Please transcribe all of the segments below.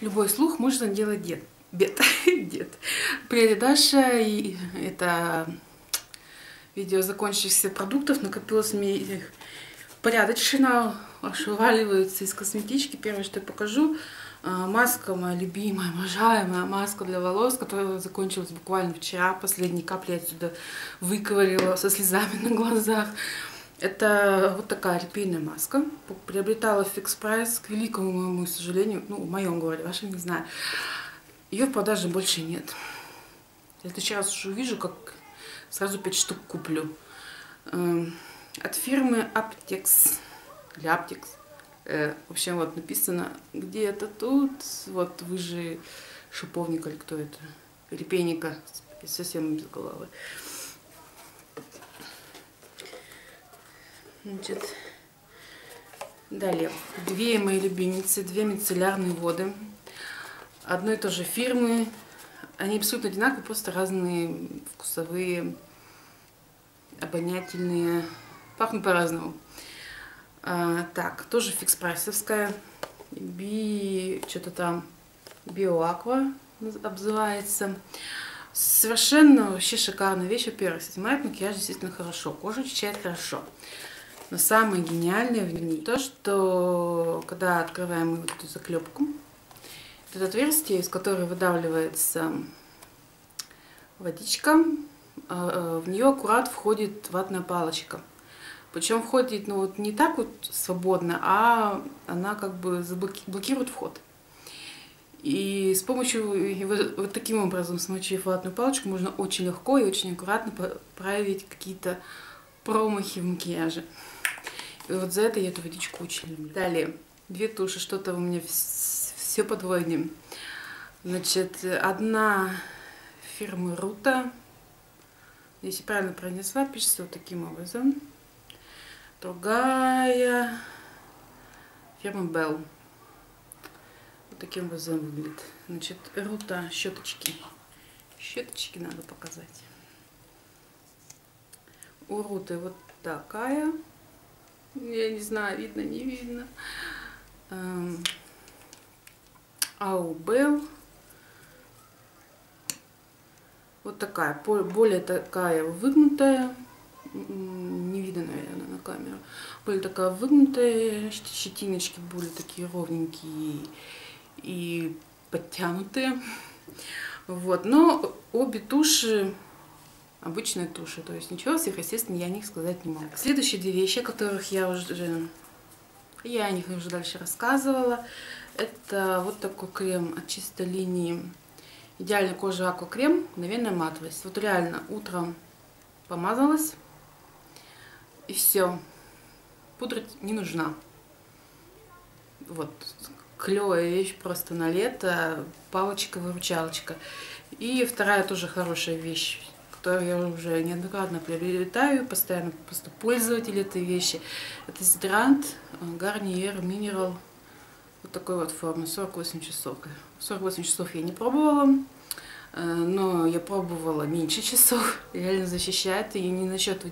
Любой слух можно делать дед. Бед. Дед. Привет, Даша. И это видео закончившихся продуктов. Накопилось мне порядочно. Аж из косметички. Первое, что я покажу. а, Маска моя любимая, обожаемая маска для волос, которая закончилась буквально вчера. Последние капли отсюда выковырила со слезами на глазах. Это вот такая репейная маска. Приобретала в фикс прайс, к великому моему сожалению, ну, в моем городе, вашем не знаю. Ее в продаже больше нет. Следующий раз уже увижу, как сразу 5 штук куплю. Эм, От фирмы Aptex. Или Aptex. Э, В общем, вот написано где-то тут. Вот выше шиповника или кто это? Репейника. Совсем без головы. Значит, далее. Две мои любимицы, две мицеллярные воды. Одной и той же фирмы. Они абсолютно одинаковые, просто разные вкусовые, обонятельные. Пахнут по-разному. А, так, тоже фикс прайсовская. Би... Что-то там... Биоаква обзывается. Совершенно вообще шикарная вещь. Во-первых, снимает макияж действительно хорошо. Кожу очищает хорошо. Но самое гениальное в ней то, что когда открываем вот эту заклепку, это отверстие, из которого выдавливается водичка, в нее аккурат входит ватная палочка. Причем входит ну, вот не так вот свободно, а она как бы блокирует вход. И с помощью вот, вот таким образом, смочив ватную палочку, можно очень легко и очень аккуратно проявить какие-то промахи в макияже. И вот за это я эту водичку очень люблю. Далее, две туши, что-то у меня все под двойным. Значит, одна фирмы Рута. Если правильно пронесла, пишется вот таким образом. Другая фирма Bell. Вот таким образом выглядит. Значит, Рута щеточки. Щеточки надо показать. У Руты вот такая. Я не знаю, видно, не видно. А у Bell вот такая, более такая выгнутая. Не видно, наверное, на камеру. Более такая выгнутая, щетиночки более такие ровненькие и подтянутые. Вот, но обе туши обычные туши, то есть ничего сверхъестественного я о них сказать не могу. Следующие две вещи, о которых я уже, я о них уже дальше рассказывала, это вот такой крем от чистой линии Идеальной кожи аквакрем, мгновенная матовость. Вот реально утром помазалась и все, пудра не нужна. Вот, клевая вещь просто на лето, палочка-выручалочка. И вторая тоже хорошая вещь которую я уже неоднократно приобретаю, постоянно просто пользователь этой вещи. Это дезодорант Garnier Mineral вот такой вот формы, 48 часов. 48 часов я не пробовала, э, но я пробовала меньше часов, реально защищает, и не за счет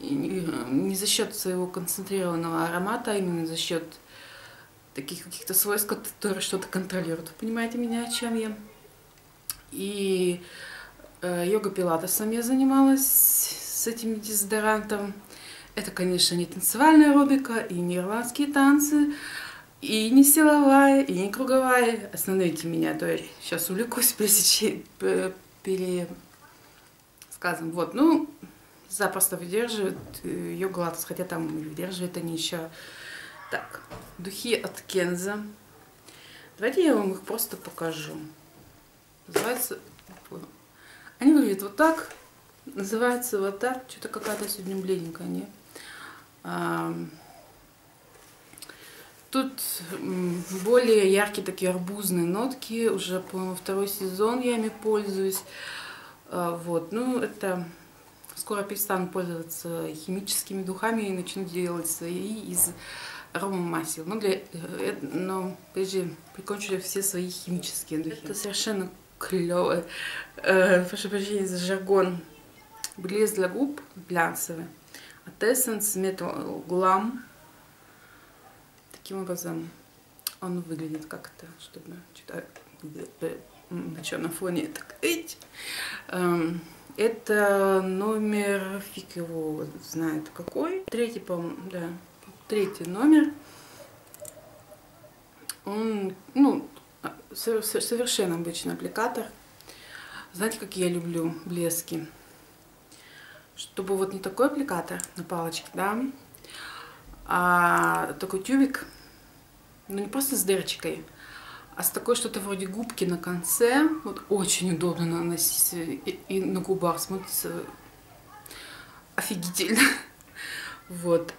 не за счет своего концентрированного аромата, а именно за счет таких каких-то свойств, которые что-то контролируют. Понимаете меня, о чем я? И йога-пилатесом я занималась с этим дезодорантом. Это, конечно, не танцевальная аэробика, и не ирландские танцы, и не силовая, и не круговая. Остановите меня, то я сейчас увлекусь пересказом. Вот, ну, запросто выдерживает э, йога-латес, хотя там выдерживает они еще. Так, духи от Кенза. Давайте я вам их просто покажу. Называется они выглядят вот так, называется вот так. Что-то какая-то сегодня бледненькая, не? А, тут более яркие такие арбузные нотки. Уже, по-моему, второй сезон я ими пользуюсь. А, вот, ну, это... Скоро перестану пользоваться химическими духами и начну делать свои из аромамасел. Но, для, э, но прежде прикончу все свои химические духи. Это совершенно клевый. Э, прошу прощения за жаргон. Блеск для губ глянцевый. От Essence Metal Glam. Таким образом он выглядит как-то, чтобы что-то на черном фоне так эм, Это номер, фиг его знает какой. Третий, по-моему, да, третий номер. Он, ну, совершенно обычный аппликатор. Знаете, как я люблю блески? Чтобы вот не такой аппликатор на палочке, да, а такой тюбик, ну не просто с дырочкой, а с такой что-то вроде губки на конце. Вот очень удобно наносить и, и на губах смотрится офигительно. Вот.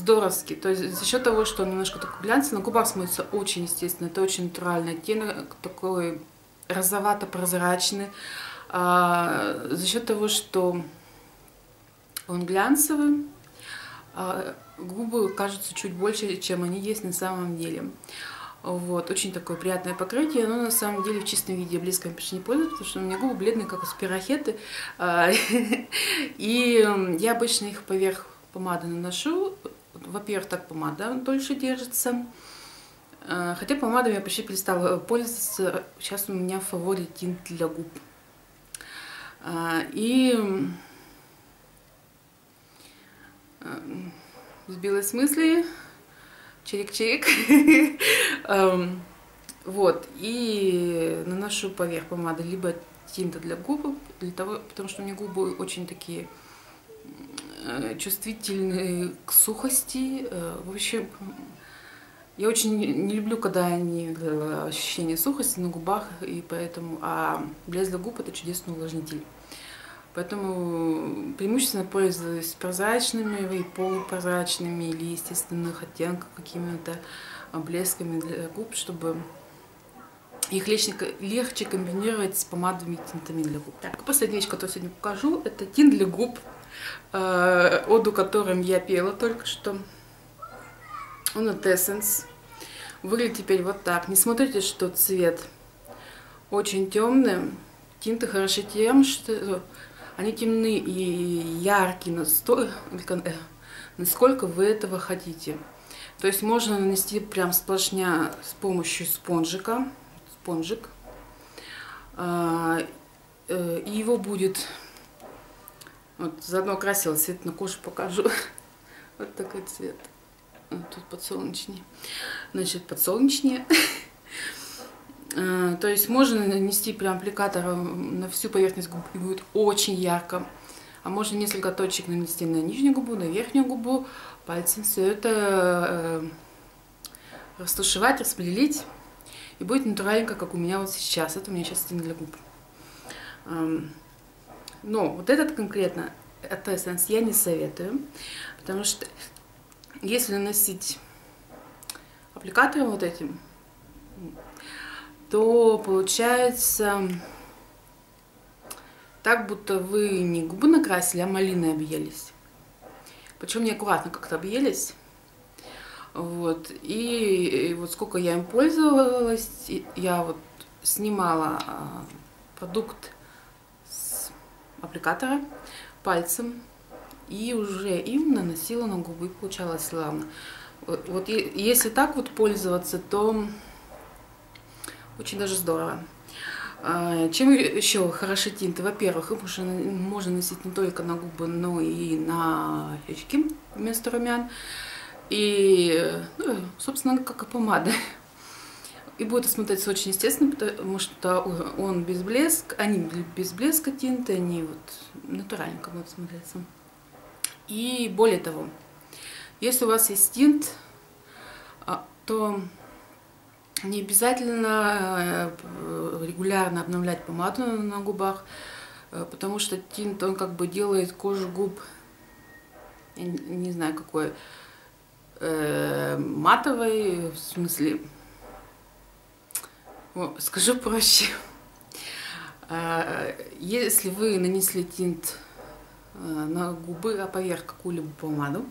Здоровски. То есть за счет того, что он немножко такой глянцевый, на губах смотрится очень естественно. Это очень натуральный оттенок, такой розовато-прозрачный. А, за счет того, что он глянцевый, а, губы кажутся чуть больше, чем они есть на самом деле. Вот, очень такое приятное покрытие, но на самом деле в чистом виде я близко почти не пользуюсь, потому что у меня губы бледные, как у спирохеты. А, и я обычно их поверх помады наношу. Во-первых, так помада дольше держится. А, хотя помадами я почти перестала пользоваться. Сейчас у меня в фаворе тинт для губ. И сбилась с мысли, чирик-чирик. Эм, вот, и наношу поверх помады либо тинта для губ, для того, потому что у меня губы очень такие э, чувствительные к сухости. Э, в общем, я очень не люблю, когда они э, ощущение сухости на губах, и поэтому, а блеск для губ это чудесный увлажнитель. Поэтому преимущественно пользуюсь прозрачными и полупрозрачными или естественных оттенков какими-то блесками для губ, чтобы их легче, легче комбинировать с помадами и тинтами для губ. Так, последняя вещь, которую сегодня покажу, это тинт для губ, оду которым я пела только что. Он от Essence. Выглядит теперь вот так. Не смотрите, что цвет очень темный. Тинты хороши тем, что они темны и яркие настолько, э, насколько вы этого хотите. То есть можно нанести прям сплошня с помощью спонжика. Спонжик. Э, и его будет... Вот, заодно красила цвет на кожу покажу. Вот такой цвет. Тут подсолнечнее. Значит, подсолнечнее. Э, то есть можно нанести прям аппликатором на всю поверхность губ и будет очень ярко. А можно несколько точек нанести на нижнюю губу, на верхнюю губу, пальцем все это э, растушевать, распределить. И будет натуральненько, как у меня вот сейчас. Это у меня сейчас тень для губ. Но вот этот конкретно, Essence я не советую, потому что если наносить аппликатором вот этим, то получается так, будто вы не губы накрасили, а малиной объелись. Причем неаккуратно как-то объелись. Вот. И, и вот сколько я им пользовалась, я вот снимала а, продукт аппликатора пальцем и уже им наносила на губы, получалось славно. Вот, вот если так вот пользоваться, то очень даже здорово. А, чем еще хороши тинты? Во-первых, их можно, носить не только на губы, но и на щечки вместо румян. И, ну, собственно, как и помада. И будет смотреться очень естественно, потому что он без блеска, они без блеска тинты, они вот натуральненько будут смотреться. И более того, если у вас есть тинт, а, то не обязательно э, регулярно обновлять помаду на губах, э, потому что тинт, он как бы делает кожу губ, не знаю какой, э, матовой, в смысле, скажу проще. Если вы нанесли тинт на губы, а поверх какую-либо помаду,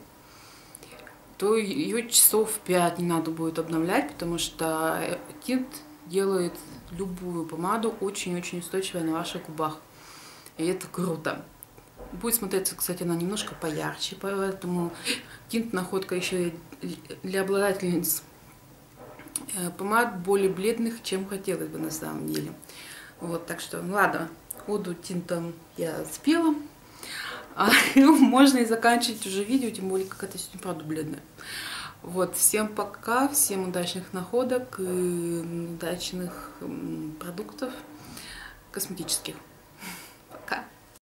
то ее часов 5 не надо будет обновлять, потому что э, тинт делает любую помаду очень-очень устойчивой на ваших губах. И это круто. Будет смотреться, кстати, она немножко поярче, поэтому тинт находка еще для обладательниц помад более бледных, чем хотелось бы на самом деле. Вот, так что, ну ладно, оду тинтом я спела. А, можно и заканчивать уже видео, тем более, как это сегодня правда бледная. Вот, всем пока, всем удачных находок, удачных продуктов косметических.